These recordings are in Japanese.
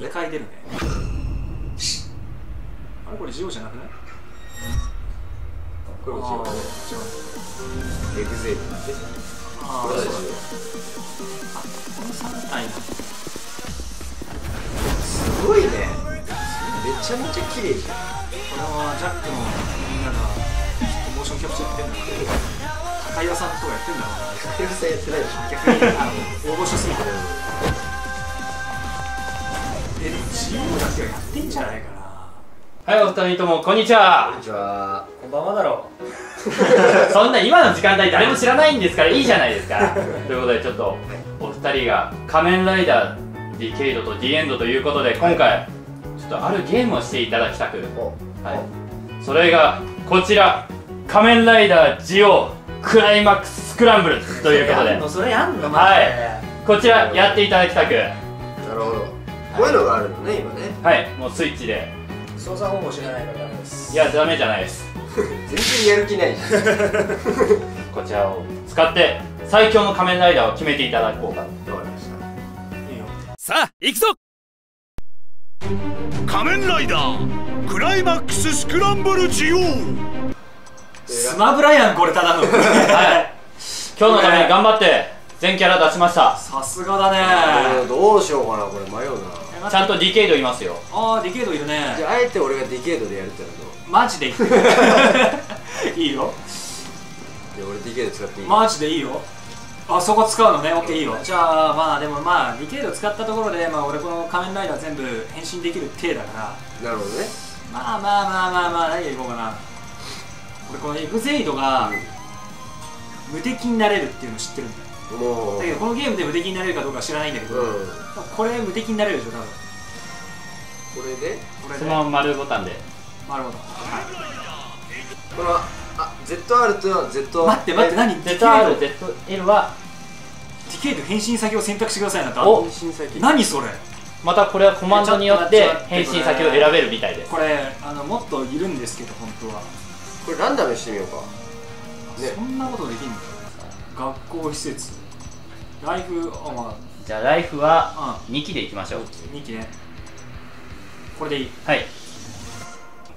2回出るね。あれこれジオじゃなくない？これも違う。ね違うエグゼイルってああそうだこれはジこの3体のオすごいねめちゃめちゃ綺麗じゃんこれはジャックのみんながきっとモーションキャプチャーやってんだけど。高岩さんとかやってんだろうな。カエルさんやってないでしょ。逆にあの大御所すぎてやってんじゃないかなはい、お二人とも、こんにちはこん。にちはこんばんはだろうそんな今の時間帯誰も知らないんですからいいじゃないですか。ということで、ちょっと、お二人が仮面ライダー、ディケイドとディエンドということで、今回、ちょっとあるゲームをしていただきたく、はい。それが、こちら、仮面ライダージオクライマックススクランブルということでやんの、それやんのはいこちらやっていただきたく、なるほどこういうのがあるのね今ね。はい、もうスイッチで、操作方法知らないからダメです。いや、ダメじゃないです。全然やる気ないじゃん。こちらを使って、最強の仮面ライダーを決めていただこうか。と。わかりましたいいよ。さあ行くぞ。仮面ライダークライマックススクランブルジオスマブラやんこれただの。はい。今日のために頑張って全キャラ出しました。さすがだね。どうしようかなこれ迷うな。ちゃんとディケイドいますよ。ああディケイドいるね。じゃああえて俺がディケードでやるってのはどう？マジでいい。いいよ。で俺ディケード使っていい？マジでいいよ。あそこ使うのね。オッケーいいよ。じゃあまあでもまあディケイド使ったところで、まあ、俺この仮面ライダー全部変身できる体だから。なるほどね。まあまあまあまあまあ何でいこうかな俺このエグゼイドが無敵になれるっていうの知ってるんだよもうだけどこのゲームで無敵になれるかどうか知らないんだけど、うん。これ無敵になれるでしょ多分。これで？これで。そのまま丸ボタンで。なるほど、このあ ZR というのは Z 待って待って何？ディケイド。ZRZL は？ディケイド変身先を選択してくださいなんて。お。変身先何それ？またこれはコマンドによって変身先を選べるみたいです。これあのもっといるんですけど本当は、これランダムにしてみようか。ね。そんなことできんの？学校施設。ライフあまじゃあライフはあ2機でいきましょう。2期ね。これでいい。はい。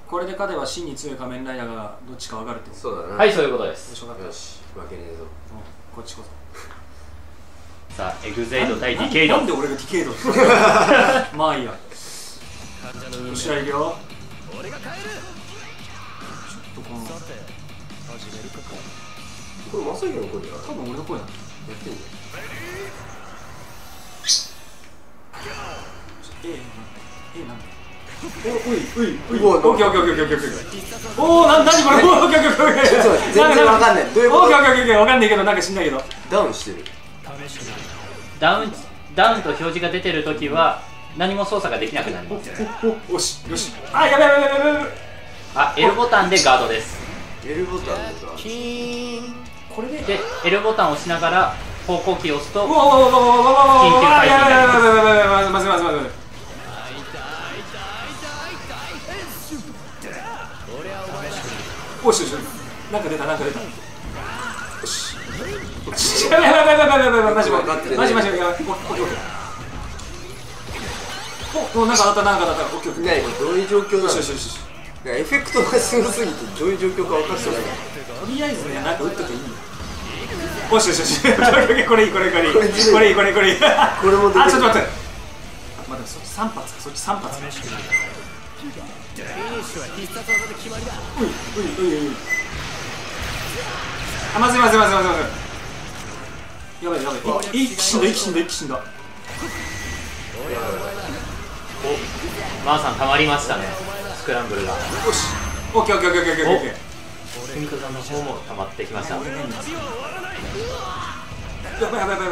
これで勝てば真に強い仮面ライダーがどっちか分かるってこと。そうだな。はいそういうことです。よし負けねえぞ。うん。こっちこそ。さあエグゼイド対ディケイド。なんで俺がディケイド？っ てまあいいや。よしらいるよ。ちょっとこのこれまさきの声だよ。多分俺の声なんだ。やってんじええなんだ？おおいおいおい。おいオッケーオッケーオッケーオッケーオッケーおおな何これおーオッケーオッケーオッケーちょっと待って全然わかんないどういうことオッケーオッケーオッケーわかんないけどなんか知んないけどゃんダウンしてるダウンダウンと表示が出てるときは何も操作ができなくなりますおおしよしあやべやべやべやべやべあ L ボタンでガードです L ボタンでさこれでで L ボタンを押しながら方向キーを押すとうわうわうわうわうわうわうわうわ緊急回避になりますやばいやばいやばいやばいまずいこれで。で L ボタンを押しながら方向キーを押すと緊急回避になりますおししなんか出たなんか出たよしやばいやばいやばいやばいマジマジマジやばいおなんか当たったなんか当たったオッケーオッケーどういう状況なのよしよしよしエフェクトがすごすぎてどういう状況か分かってない。とりあえずねなんか打っとけいいよよしよしよしこれいいこれいいこれいいこれ。いこれいいこれいいこれ。いいこれも出てくる。あちょっと待って。待ってそっち3発か。そっち3発か。ういういういうい。あまずいまずいまずいまずいまずい。やばいやばい。あ一気死んだ一気死んだ一気死んだ。よおマーさん溜まりましたねスクランブルがよし。OKOKOKOKOK ピンクんの方もたまってきましたやばいやばいやばい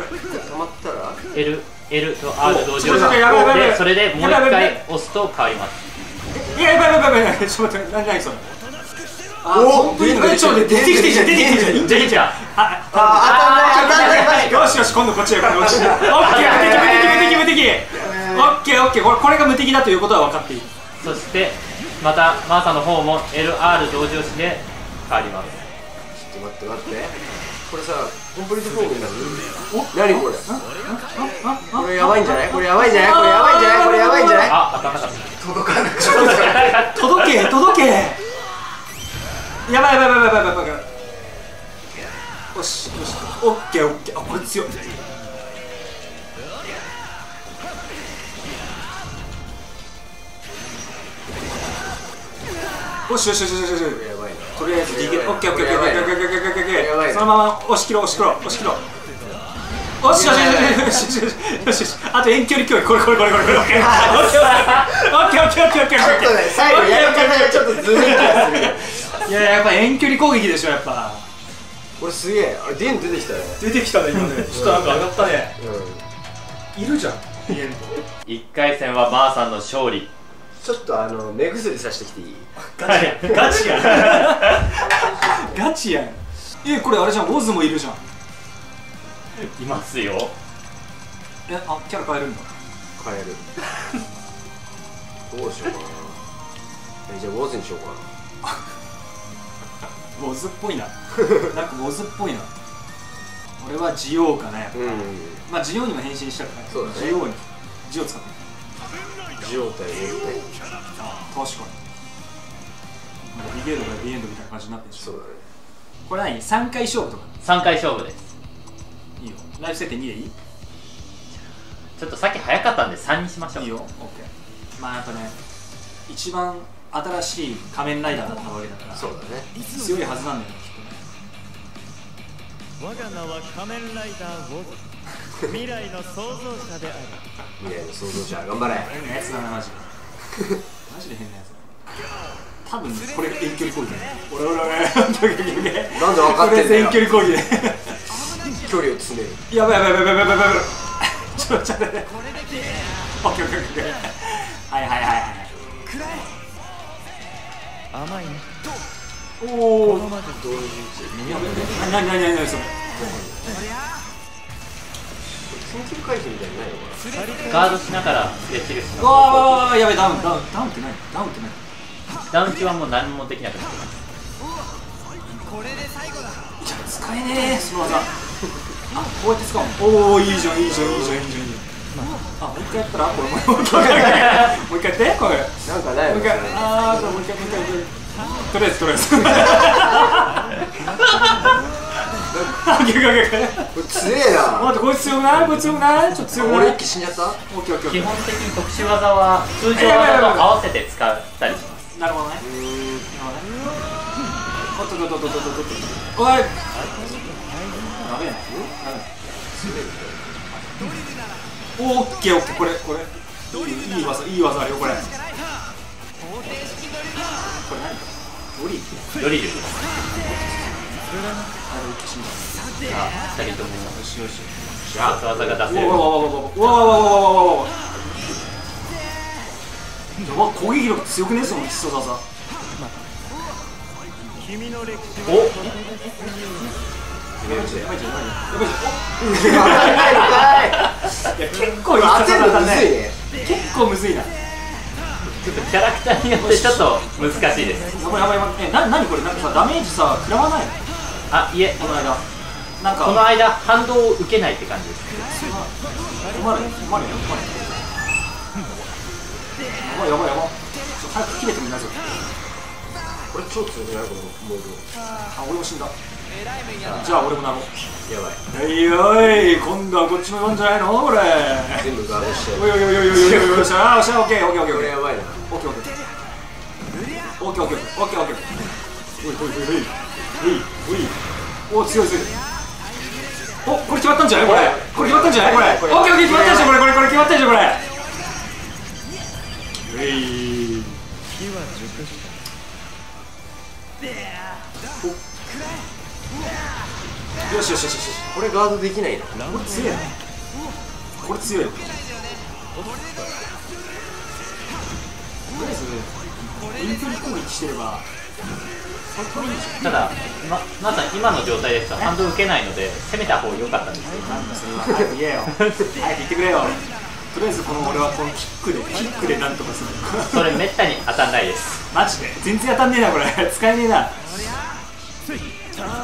まったら L, L と R 同時押しそれでもう一回押すと変わりますいやばいやばいやばいちょっと待って何何それあお出て出てきて出てきて出てきああ頭よしよし今度こっちへこっちへ OK 無敵無敵無敵無敵 OKOK これが無敵だということは分かっているそしてまたマーサの方も LR 同時押しで変わります。ちょっと待って待って。これさコンプリートフォーム。になる何これ？これやばいんじゃないこれやばいんじゃないこれやばいんじゃないこれやばいんじゃないあ当た届かなく届け届けやばいやばいやばいやばいやばいよしよしオッケーオッケーあこれ強いよしよしよしよしよしやばいな。とりあえず逃げオッケーオッケーオッケーオッケーオッケーオッケーオッケー。オッケーそのまま押し切ろう押し切ろう押し切ろう。よしよしよしよしよし。よしあと遠距離距離これこれこれこれこれ。オッケーオッケーオッケーオッケーオッケーオッケーオッケー。ちょっとね最後やり方がちょっとずるい気がするいややっぱ遠距離攻撃でしょやっぱ。俺すげえ。あれデン出てきたね出てきたね今ね。ちょっとなんか上がったね。うん。いるじゃんリエンド1回戦はマーさんの勝利ちょっとあの目薬さしてきていい？ガチやんガチやん。ガチやん。えこれあれじゃん。オズもいるじゃん。いますよ。えあキャラ変えるんだ。変える。どうしようかな。えじゃあウォーズにしようかオ ズっぽいな。なんかオズっぽいな。俺はジオウかねなうん。まあジオウにも変身したからねそうだね。ジオウに。ジオウ使ってジオ対ウォーズね確かに。なんかリゲードからリエンドみたいな感じになってるでしょ。そうだね。これ何？3回勝負とか？3回勝負です。いいよ。ライフ設定2でいい？ちょっとさっき早かったんで3にしましょう。いいよ。OK まあやっぱね一番新しい仮面ライダーだったわけだからそうだね。強いはずなんだよきっとね。我が名は仮面ライダーウォズ未来の創造者である。未来の創造者頑張れ。変なやつだなマジで。マジで変なやつだ。多分これが遠距離攻撃。だね俺俺俺なんで分かってんだよ。遠距離攻撃。で 距離を詰める。やばいやばいやばいやばいやばい。やばいちょちょっと待って。オッケーオッケーオッケー。はいはいはいはい甘い。ねおおこのまで同時やべえ何何何何何それ緊急回避みたいにないのかな？ガードしながらできるし。うわーやべえダウンダウンダウンって何ダウンって何ダウン中はもう何もできなくなってます。じゃあ使えねえ。その技あこうやって使うの。おおいいじゃんいいじゃんいいじゃんいいじゃんいいじゃん。あもう一回やったら？これもう一回やって もう一回やって？これ。なんかないのもう一回あーこれもう一回もう一回もう一回。とりあえずとりあえずあオッケーオッケーオッケーこれ強えな。待ってこいつ強くない？こいつ強くない？ちょっと強くない？俺一気死んじゃった？オッケーオッケーオッケ基本的に特殊技は通常技と合わせて使ったりします。ーなるほどね。っとっとっとっとっとおいやべえ。なおオッケーオッケーこれこれ。いい技いい技あるよこれ。これ何？ドリードリルですあれ一気死んださあ2人ともよしよし。必殺技が出せるわわわわわわわわわわわやば攻撃力強くねその必殺技おやばいじゃんやばいやばいじゃん分かんないのかいいや結構いい当てるのだね結構むずいなちょっとキャラクターによってちょっと難しいですやばいやばいやばいえな何これなんかさダメージさ食らわないのあいえこの。間なんかこの間反動を受けないって感じです。困るよ困るよ困る。よやばいやばいやば早く切れてもいないぞこれ超強くないこのモードあ俺も死んだ。じゃあ俺もなろう。やばい。おいおい今度はこっちの番じゃないの？これ。全部ガードしておいおいおいおいおいおいおいよっしゃよっしゃオッケーオッケーオッケーオッケー。これやばいな。オッケーオッケー。オッケーオッケーオッケー。オッケーオッケーオッケーおいおいおいおいおいおいおお強い強い。おこれ決まったんじゃない？これ。これ決まったんじゃない？これ。オッケーオッケー決まったんじゃんこれこれこれ決まったんじゃんこれ。うい？火は熟したよしよしよしよし。これガードできないのこれ強いな。これ強いよとりあえず遠距離攻撃してれば。ただままさに今の状態ですと反動受けないので攻めた方が良かったんですよ。なんだそれは早く言えよ早く言ってくれよ。とりあえずこの俺はこのキックでキックでなんとかするそれめったに当たんないです。マジで？全然当たんねえなこれ。使えねえな。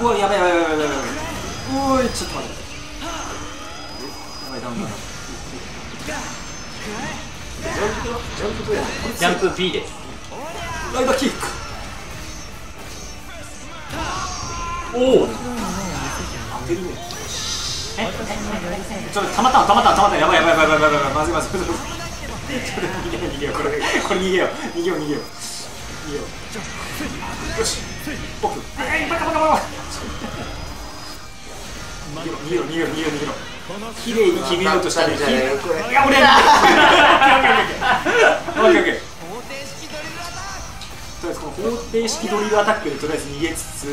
うわやばいやばいやばいやばいやばいおいちょっと待って。やばいダウンだなジャンプジャンプジャンプ B ですライ。ダーキックおお。当てるねちょっとたまったたまったたまったやばいやばいやばいやばいやばいやばいまずいまずいまずいちょっと逃げよう逃げようこれこれ逃げよう逃げよう逃げよう逃げようよしオッケーえいバカバカバカ逃げろ逃げろ逃げろ逃げろ逃げろ綺麗に決めようとしたらい当たったんじゃないよこれや俺やオッケーオッケーオッケーオッケーオッケーとりあえずこの方程式ドリルアタックでとりあえず逃げつつ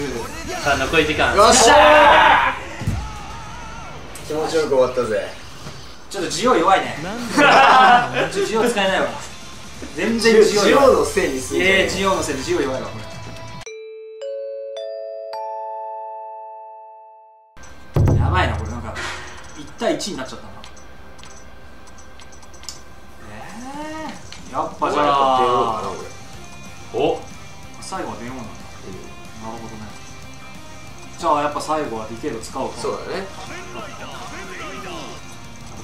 さあ残り時間。よっしゃー気持ちよく終わったぜ。ちょっとジオ弱いね。ちょジオ使えないわ。全ジ然ジオオ弱い。のせいにすんじゃねえいやジオのせいでジオ弱いわ。これやばいなこれなんか。1対1になっちゃったな。えー、やっぱじゃあ最後は電音なんだ。なるほどね。じゃあやっぱ最後はディケイド使おうかそうだね。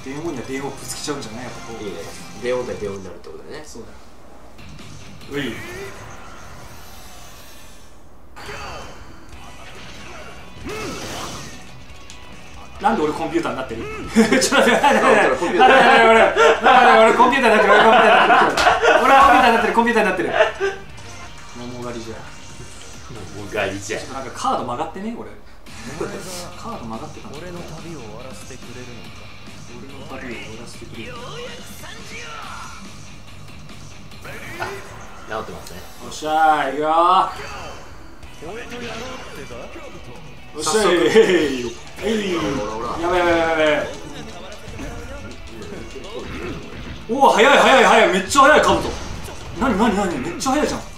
電音には電音ぶつけちゃうんじゃないやっぱこう。いいね。電音対電音になるってことだね。そうだよ。うい。なんで俺コンピューターになってる？ちょっと待って。俺コンピューターになってる俺コンピューターになってる。俺はコンピューターになってる。コンピューターになってる桃狩りじゃもうガリじゃなんかカード曲がってね俺カード曲がってたの俺の旅を終わらせてくれるのか。俺の旅を終わらせてくれよ治ってますね。っしゃーいくよ俺とやろうっしゃいえいえいやばいやばいやばいやばいおお早い早い早いめっちゃ早いカブト何何何めっちゃ早いじゃん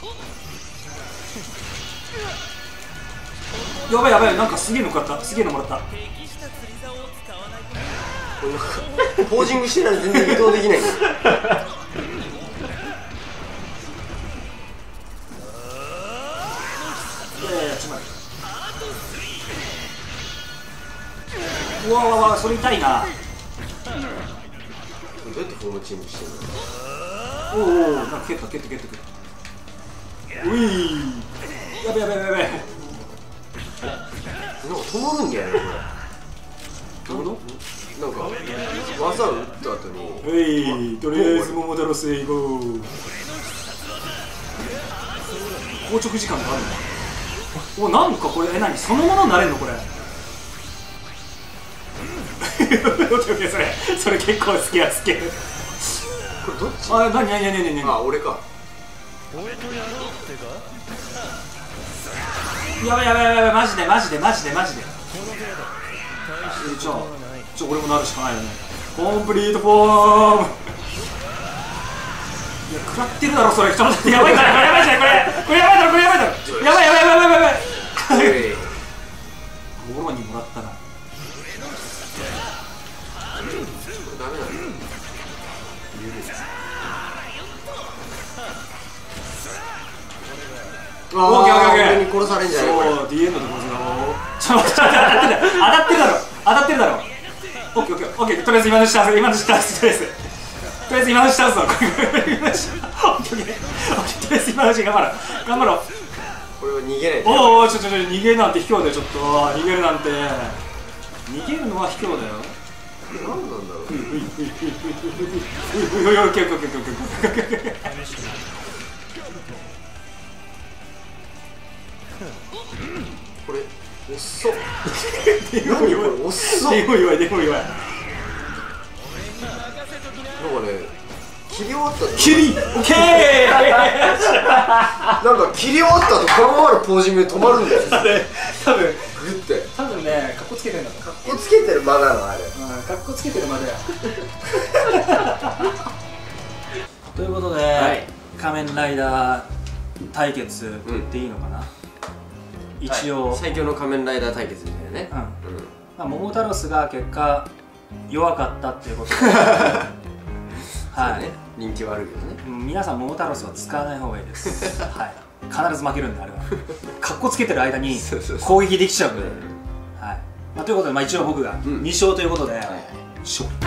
やばいやばいなんかすげえの買った。すげえのもらった。ポージングしてないと全然移動できない。うわうわうわそれ痛いな。どうやってフォームチェンジしてんの？おおおおなんか蹴った蹴った蹴った。蹴ったういやべやべやべやべなんか止まるんだよねどういうここれなんか技を打った後に。とはいとりあえず桃太郎星行こう硬直時間があるんだおなんかこれえ何？そのものになれんのこれ？オッケーオッケーそれそれ結構好きや好きこれどっち？あ何？何？何？何？何？あ俺か。俺とやろうってか？やばいやばいやばいやばいマジでマジでマジでマジで。この程度えじゃあはないちょ俺もなるしかないよね。コンプリートフォーム。いや食らってるだろそれ。ちょっと待ってやばいからこれやばいじゃんこれ。これやばいだろこれやばいだろ。やばいやばいやばいやばい。やばい。オッケーオッケーオッケー。俺に殺されんじゃないそう D エンドでございますちょっと待って当たって。る当たってるだろ。当たってるだろ。オッケーオッケーオッケー。とりあえず今の下今の下とりあえずとりあえず今の下ぞこれ今の下オッケーオッケーとりあえず今の下頑張ろう頑張ろうこれは逃げないとおうおうちょちょちょ逃げるなんて卑怯だよ。ちょっと逃げるなんて逃げるのは卑怯だよ何なん。だろうこれ遅っでも 何これ弱い遅っでも弱いでも弱い。なんかね切り終わった後キリオッケー！なんか切り終わった後このままのポージングで止まるんだよ。ね多分グって。多分ねかっこつけてんだとかっこつけてる間なのあれ。うんかっこつけてるまで ということで、はい。仮面ライダー対決っていいのかな、一応、最強の仮面ライダー対決みたいなね。うん。うん。まあ、桃太郎スが結果弱かったっていうことで。はい、ね。人気はあるけどね。うん皆さん桃太郎スは使わない方がいいです。はい。必ず負けるんであれは。かっこつけてる間に 攻撃できちゃうんで、はい。まあ、ということで、まあ、一応僕がん。2勝ということで、はいはい。勝利